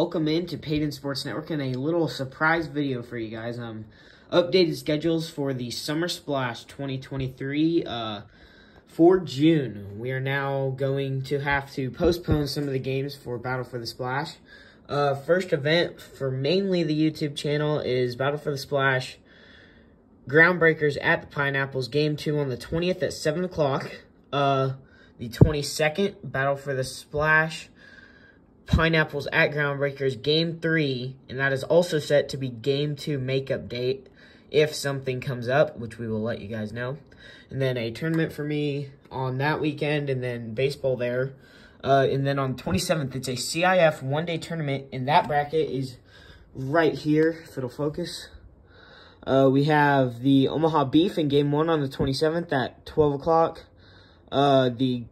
welcome into Paden Sports Network and a little surprise video for you guys. Um, updated schedules for the Summer Splash 2023 uh, for June. We are now going to have to postpone some of the games for Battle for the Splash. Uh, first event for mainly the YouTube channel is Battle for the Splash Groundbreakers at the Pineapples, Game 2 on the 20th at 7 o'clock. Uh, the 22nd, Battle for the Splash Pineapples at Groundbreakers Game 3, and that is also set to be Game 2 makeup date if something comes up, which we will let you guys know. And then a tournament for me on that weekend, and then baseball there. Uh, and then on 27th, it's a CIF one-day tournament, and that bracket is right here, if it'll focus. Uh, we have the Omaha Beef in Game 1 on the 27th at 12 o'clock. Uh, the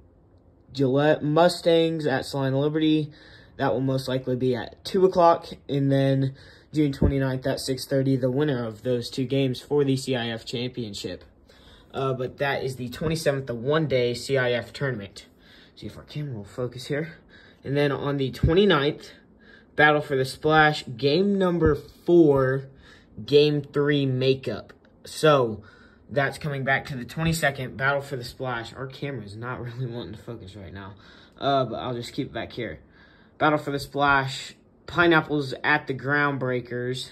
Gillette Mustangs at Salina Liberty that will most likely be at 2 o'clock. And then June 29th at 6.30, the winner of those two games for the CIF Championship. Uh, but that is the 27th, the one-day CIF tournament. See if our camera will focus here. And then on the 29th, Battle for the Splash, game number four, game three makeup. So, that's coming back to the 22nd, Battle for the Splash. Our camera is not really wanting to focus right now, uh, but I'll just keep it back here. Battle for the Splash, Pineapples at the Groundbreakers,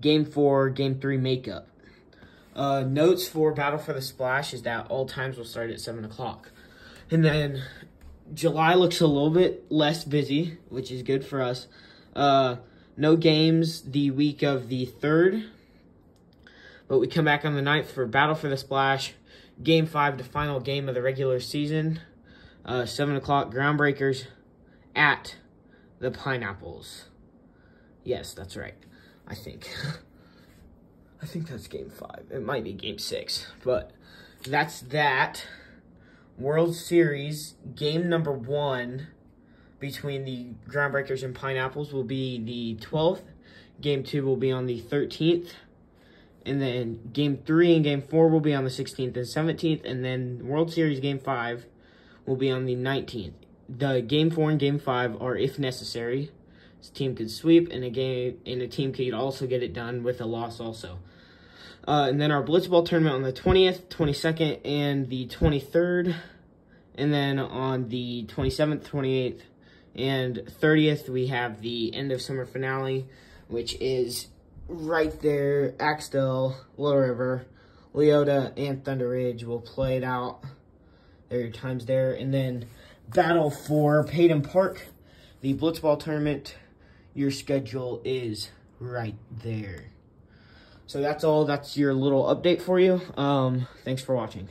Game 4, Game 3 makeup. Uh, notes for Battle for the Splash is that all times will start at 7 o'clock. And then July looks a little bit less busy, which is good for us. Uh, no games the week of the 3rd. But we come back on the 9th for Battle for the Splash, Game 5, the final game of the regular season. Uh, 7 o'clock, Groundbreakers at the pineapples. Yes, that's right. I think. I think that's game five. It might be game six, but that's that. World Series game number one between the Groundbreakers and Pineapples will be the 12th. Game two will be on the 13th. And then game three and game four will be on the 16th and 17th. And then World Series game five will be on the 19th the game four and game five are if necessary. This team could sweep, and a game and a team could also get it done with a loss also. Uh, and then our blitzball tournament on the 20th, 22nd, and the 23rd. And then on the 27th, 28th, and 30th, we have the end of summer finale, which is right there. Axtell, Little River, Leota, and Thunder Ridge will play it out. There are your times there. And then battle for Payton Park, the Blitzball tournament. Your schedule is right there. So that's all. That's your little update for you. Um, thanks for watching.